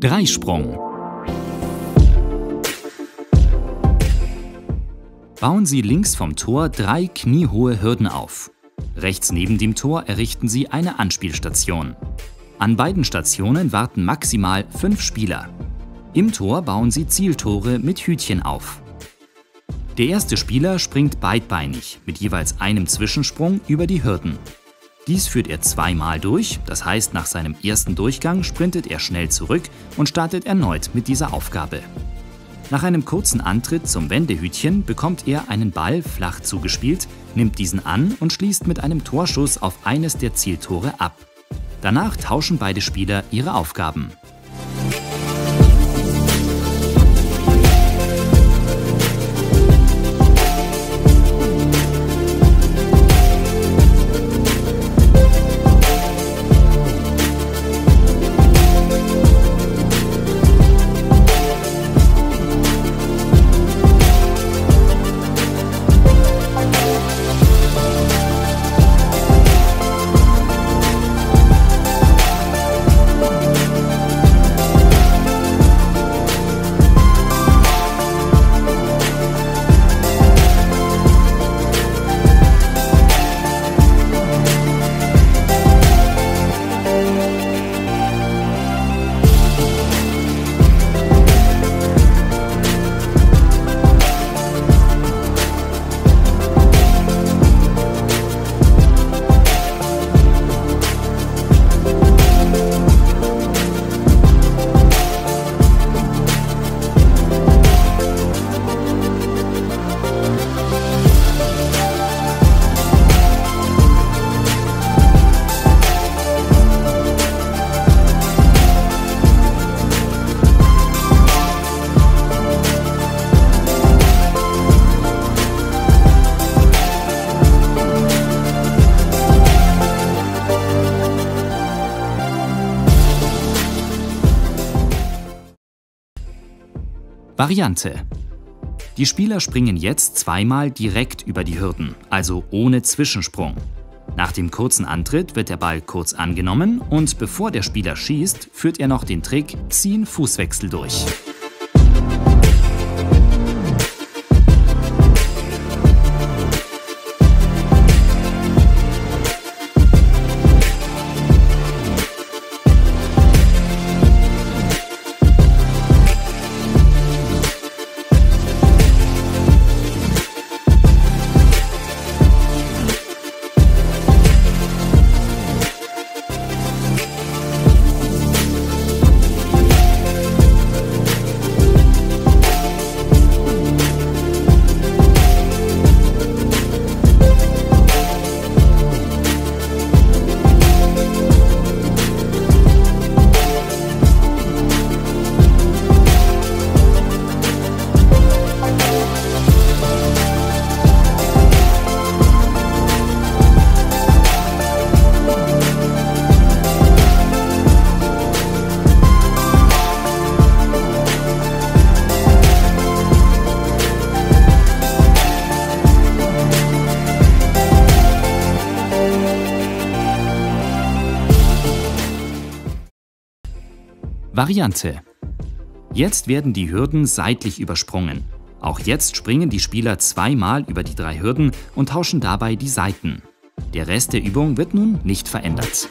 Dreisprung. Bauen Sie links vom Tor drei kniehohe Hürden auf. Rechts neben dem Tor errichten Sie eine Anspielstation. An beiden Stationen warten maximal fünf Spieler. Im Tor bauen Sie Zieltore mit Hütchen auf. Der erste Spieler springt beidbeinig mit jeweils einem Zwischensprung über die Hürden. Dies führt er zweimal durch, das heißt nach seinem ersten Durchgang sprintet er schnell zurück und startet erneut mit dieser Aufgabe. Nach einem kurzen Antritt zum Wendehütchen bekommt er einen Ball flach zugespielt, nimmt diesen an und schließt mit einem Torschuss auf eines der Zieltore ab. Danach tauschen beide Spieler ihre Aufgaben. Variante. Die Spieler springen jetzt zweimal direkt über die Hürden, also ohne Zwischensprung. Nach dem kurzen Antritt wird der Ball kurz angenommen und bevor der Spieler schießt, führt er noch den Trick Ziehen Fußwechsel durch. Variante. Jetzt werden die Hürden seitlich übersprungen. Auch jetzt springen die Spieler zweimal über die drei Hürden und tauschen dabei die Seiten. Der Rest der Übung wird nun nicht verändert.